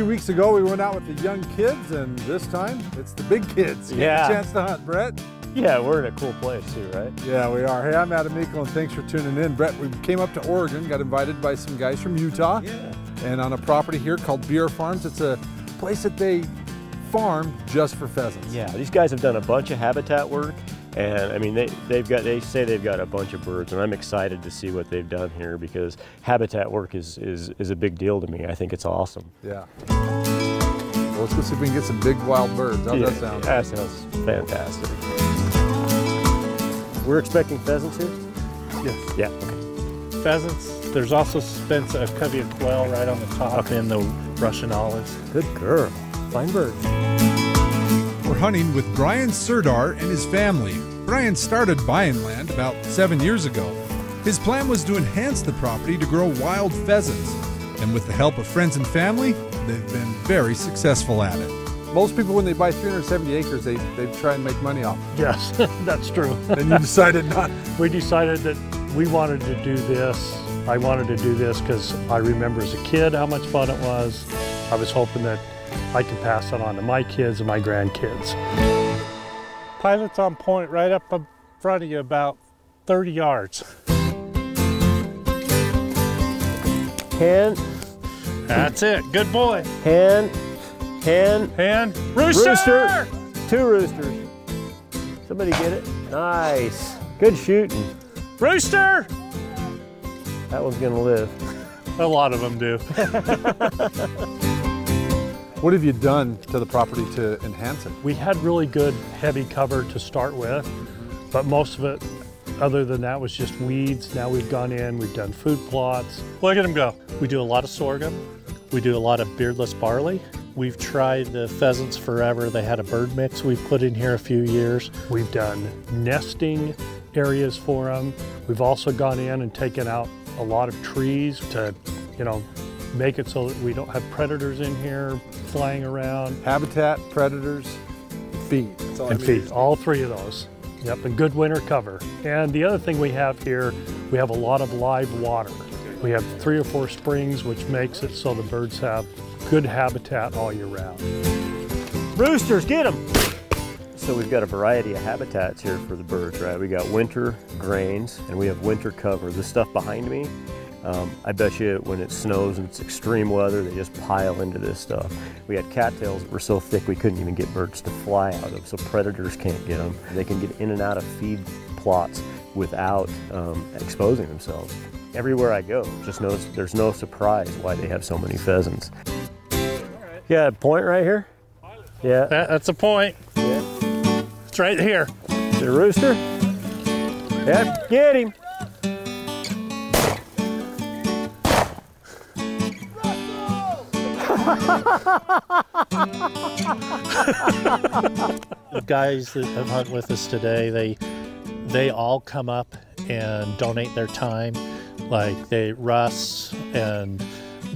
few weeks ago, we went out with the young kids, and this time it's the big kids. Yeah. Chance to hunt, Brett. Yeah, we're in a cool place too, right? Yeah, we are. Hey, I'm Adam Eakle, and thanks for tuning in. Brett, we came up to Oregon, got invited by some guys from Utah, Yeah. and on a property here called BR Farms. It's a place that they farm just for pheasants. Yeah, these guys have done a bunch of habitat work, and I mean they they've got they say they've got a bunch of birds, and I'm excited to see what they've done here because habitat work is is is a big deal to me. I think it's awesome. Yeah. Well, let's go see if we can get some big wild birds. How's yeah, that sound? That sounds fantastic. We're expecting pheasants here. Yes. Yeah. Okay. Pheasants. There's also spent a covey of quail right on the top in the Russian olives. Good girl. Fine bird. We're hunting with Brian Serdar and his family. Brian started buying land about seven years ago. His plan was to enhance the property to grow wild pheasants. And with the help of friends and family, they've been very successful at it. Most people, when they buy 370 acres, they, they try and make money off. Yes, that's true. And you decided not. we decided that we wanted to do this. I wanted to do this because I remember as a kid how much fun it was. I was hoping that I can pass it on to my kids and my grandkids. Pilot's on point right up in front of you about 30 yards. Hen, That's it. Good boy. hen, hen, And rooster! Rooster. two roosters. Somebody get it? Nice. Good shooting. Rooster! That one's gonna live. A lot of them do. What have you done to the property to enhance it? We had really good heavy cover to start with, but most of it, other than that, was just weeds. Now we've gone in, we've done food plots. Look at them go. We do a lot of sorghum. We do a lot of beardless barley. We've tried the pheasants forever. They had a bird mix we've put in here a few years. We've done nesting areas for them. We've also gone in and taken out a lot of trees to, you know, make it so that we don't have predators in here flying around. Habitat, predators, feed. That's all I and mean. feed, all three of those. Yep, and good winter cover. And the other thing we have here, we have a lot of live water. We have three or four springs, which makes it so the birds have good habitat all year round. Roosters, get them! So we've got a variety of habitats here for the birds, right? We got winter grains and we have winter cover. The stuff behind me, um, I bet you when it snows and it's extreme weather, they just pile into this stuff. We had cattails that were so thick we couldn't even get birds to fly out of, so predators can't get them. They can get in and out of feed plots without um, exposing themselves. Everywhere I go, just no, there's no surprise why they have so many pheasants. Yeah, point right here. Yeah. That, that's a point. Yeah. It's right here. Is it a rooster? Yep, get him. The guys that have hunted with us today, they they all come up and donate their time. Like they Russ and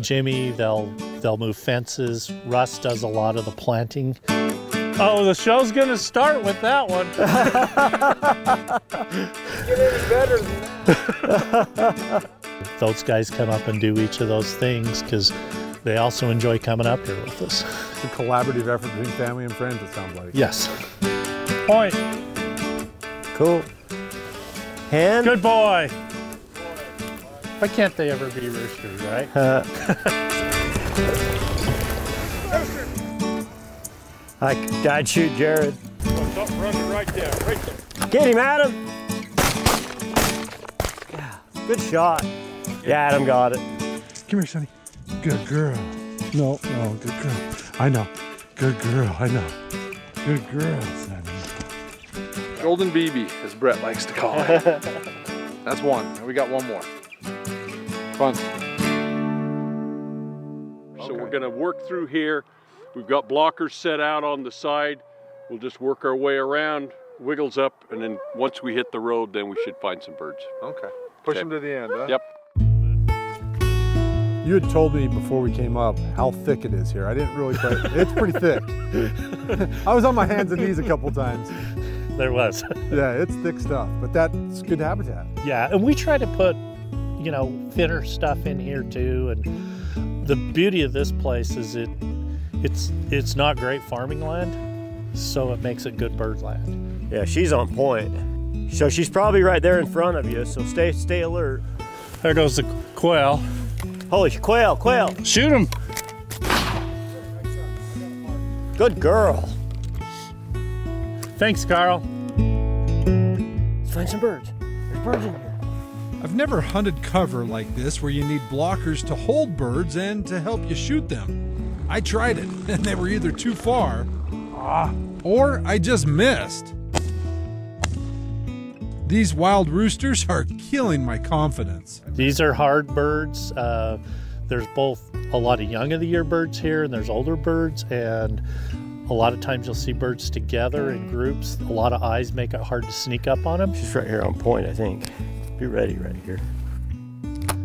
Jimmy, they'll they'll move fences. Russ does a lot of the planting. Oh, the show's gonna start with that one. Those guys come up and do each of those things because they also enjoy coming up here with us. It's a collaborative effort between family and friends, it sounds like. Yes. Point. Cool. Hand. Good boy. Why can't they ever be roosters, right? Uh, I, I'd shoot Jared. running right there, right there. Get him, Adam. Yeah, good shot. Yeah, Adam got it. Come here, Sonny. Good girl. No, no, good girl. I know. Good girl. I know. Good girl, Sonny. Golden BB, as Brett likes to call it. That's one. We got one more. Fun. So we're gonna work through here. We've got blockers set out on the side. We'll just work our way around, wiggles up, and then once we hit the road, then we should find some birds. Okay. Push Okay. them to the end, huh? Yep. You had told me before we came up how thick it is here. I didn't really quite, it's pretty thick. I was on my hands and knees a couple times. There was. Yeah, it's thick stuff, but that's good habitat. yeah, and we try to put, you know, thinner stuff in here too. And the beauty of this place is it It's it's not great farming land, so it makes it good bird land. Yeah, she's on point. So she's probably right there in front of you. So stay stay alert. There goes the quail. Holy quail, quail. Shoot him. Good girl. Thanks, Carl. Let's find some birds. There's birds in here. I've never hunted cover like this where you need blockers to hold birds and to help you shoot them. I tried it, and they were either too far ah. or I just missed. These wild roosters are killing my confidence. These are hard birds. Uh, there's both a lot of young of the year birds here, and there's older birds, and a lot of times you'll see birds together in groups. A lot of eyes make it hard to sneak up on them. She's right here on point, I think. Be ready right here.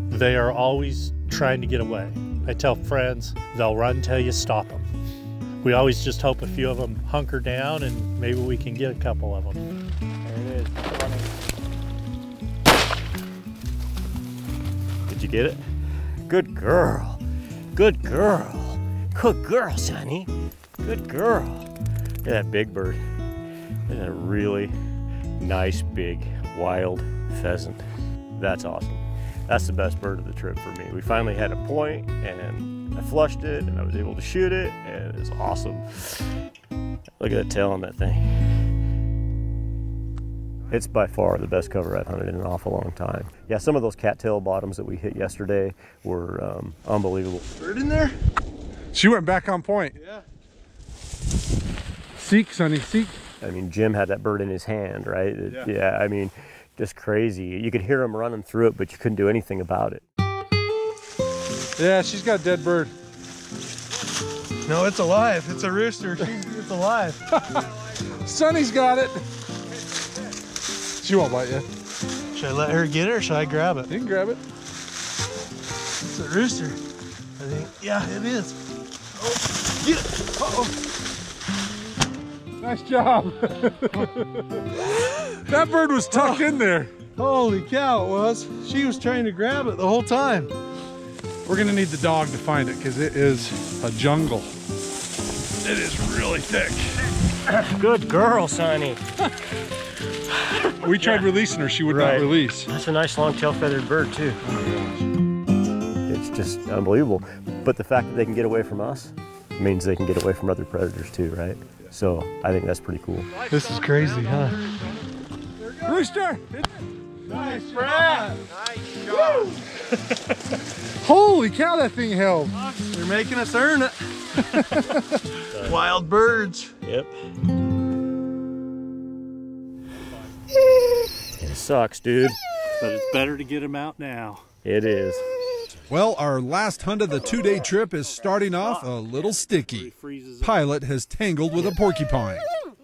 They are always trying to get away. I tell friends they'll run till you stop them. We always just hope a few of them hunker down, and maybe we can get a couple of them. There it is. You get it? Good girl. Good girl. Good girl, Sonny. Good girl. Look at that big bird. That really nice big wild pheasant. That's awesome. That's the best bird of the trip for me. We finally had a point and I flushed it and I was able to shoot it and it was awesome. Look at the tail on that thing. It's by far the best cover I've hunted in an awful long time. Yeah, some of those cattail bottoms that we hit yesterday were um, unbelievable. Bird in there? She went back on point. Yeah. Seek, Sonny, seek. I mean, Jim had that bird in his hand, right? It- Yeah. yeah, I mean, just crazy. You could hear him running through it, but you couldn't do anything about it. Yeah, she's got a dead bird. No, it's alive. It's a rooster. She's, it's alive. Sonny's got it. She won't bite you. Should I let her get it or should I grab it? You can grab it. It's a rooster. I think. Yeah, it is. Oh, get it. Uh-oh. Nice job. that bird was tucked in there. Holy cow, it was. She was trying to grab it the whole time. We're gonna need the dog to find it because it is a jungle. It is really thick. Good girl, Sonny. We tried releasing her, she would Right. not release. That's a nice long tail feathered bird, too. It's just unbelievable. But the fact that they can get away from us means they can get away from other predators, too, right? So I think that's pretty cool. This is crazy, huh? Rooster! Nice, Brad! Holy cow, that thing held. They're making us earn it. Wild birds. Yep. Sucks, dude. But it's better to get them out now. It is. Well, our last hunt of the two day trip is starting off a little sticky. Pilot has tangled with a porcupine.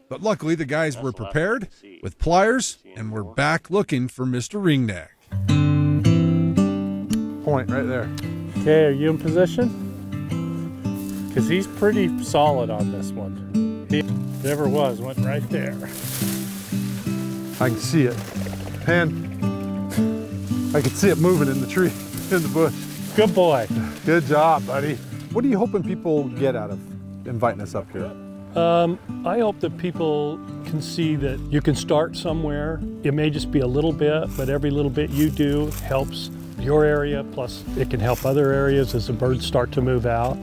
But luckily, the guys were prepared with pliers and we're back looking for Mr. Ringneck. Point right there. Okay, are you in position? Because he's pretty solid on this one. He never was, went right there. I can see it. And I can see it moving in the tree, in the bush. Good boy. Good job, buddy. What are you hoping people get out of inviting us up here? Um, I hope that people can see that you can start somewhere. It may just be a little bit, but every little bit you do helps your area, plus it can help other areas as the birds start to move out.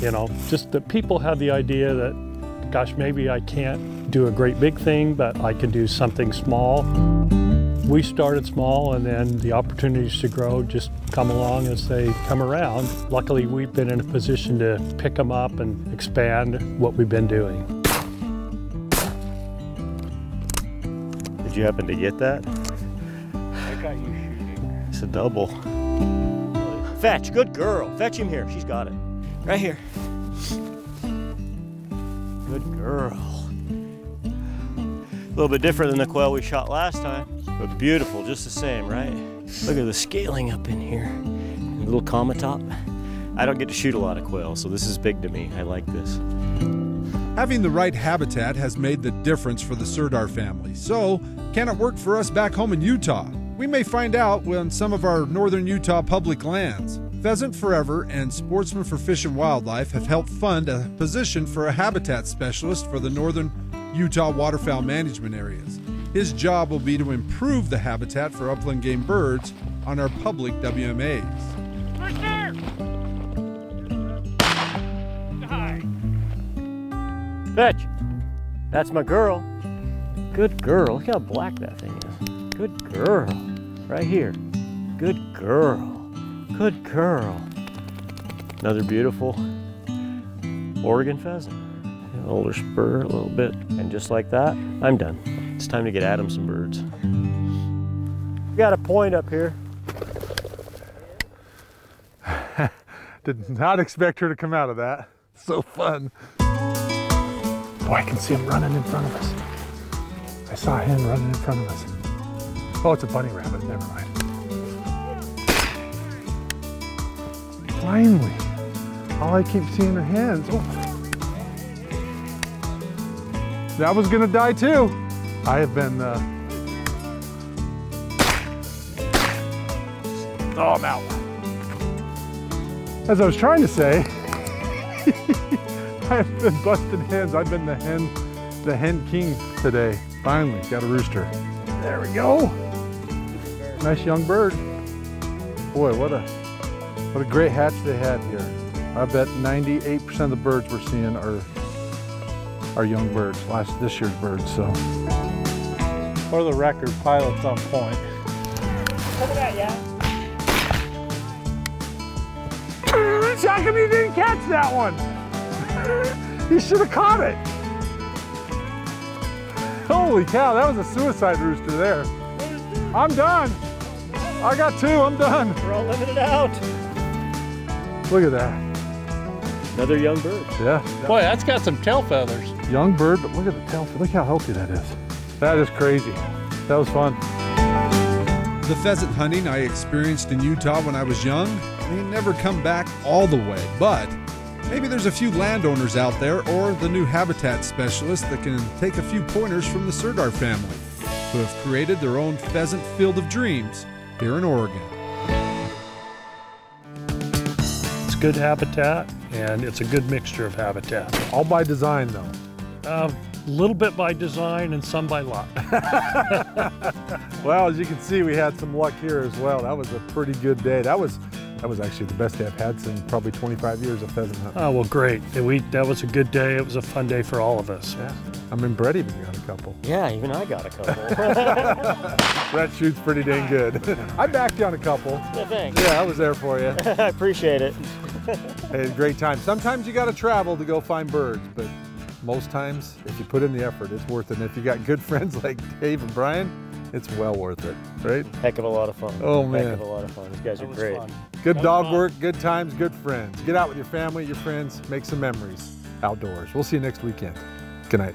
You know, just that people have the idea that, gosh, maybe I can't do a great big thing, but I can do something small. We started small and then the opportunities to grow just come along as they come around. Luckily, we've been in a position to pick them up and expand what we've been doing. Did you happen to get that? I got you shooting. It's a double. Fetch, good girl. Fetch him here. She's got it. Right here. Good girl. A little bit different than the quail we shot last time, but beautiful, just the same, right? Look at the scaling up in here. A little comma top. I don't get to shoot a lot of quail, so this is big to me. I like this. Having the right habitat has made the difference for the Sirdar family. So, can it work for us back home in Utah? We may find out on some of our northern Utah public lands. Pheasant Forever and Sportsmen for Fish and Wildlife have helped fund a position for a habitat specialist for the northern Utah waterfowl management areas. His job will be to improve the habitat for upland game birds on our public WMAs. Fetch. That's my girl. Good girl. Look how black that thing is. Good girl. Right here. Good girl. Good girl. Another beautiful Oregon pheasant. An older spur a little bit. And just like that, I'm done. It's time to get Adam some birds. We got a point up here. Did not expect her to come out of that. So fun. Oh, I can see him running in front of us. I saw him running in front of us. Oh, it's a bunny rabbit. Never mind. Finally. All I keep seeing are hands. Oh. That was gonna die too. I have been, uh... Oh, I'm out. As I was trying to say, I have been busting hens. I've been the hen, the hen king today. Finally, got a rooster. There we go. Nice young bird. Boy, what a, what a great hatch they had here. I bet 98% of the birds we're seeing are, are young birds, last this year's birds. So For the record, pilot's on point. How come you didn't catch that one? you should have caught it. Holy cow, that was a suicide rooster there. I'm done. I got two, I'm done. We're all living it out. Look at that. Another young bird. Yeah, Boy, that's got some tail feathers. Young bird, but look at the tail. Look how healthy that is. That is crazy. That was fun. The pheasant hunting I experienced in Utah when I was young may never come back all the way, but maybe there's a few landowners out there or the new habitat specialists that can take a few pointers from the Sirdar family, who have created their own pheasant field of dreams here in Oregon. It's good habitat and it's a good mixture of habitat. All by design though. A little bit by design and some by luck. Well, as you can see, we had some luck here as well. That was a pretty good day. That was that was actually the best day I've had in probably 25 years of pheasant hunting. Oh, well, great. We, that was a good day. It was a fun day for all of us. Yeah. I mean, Brett even got a couple. Yeah, even I got a couple. Brett shoots pretty dang good. I backed you on a couple. yeah, thanks. Yeah, I was there for you. I appreciate it. Hey, great time. Sometimes you got to travel to go find birds, but most times, if you put in the effort, it's worth it. And if you got good friends like Dave and Brian, it's well worth it, right? Heck of a lot of fun. Oh, Heck man. of a lot of fun. These guys are That was great. fun. Good That dog work, good times, good friends. Get out with your family, your friends, make some memories outdoors. We'll see you next weekend. Good night.